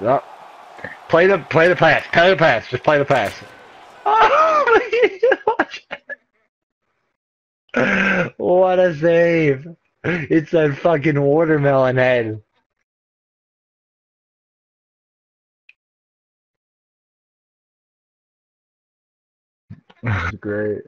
Oh. Play the play the pass. Play the pass. Just play the pass. what a save! It's that fucking watermelon head. Great.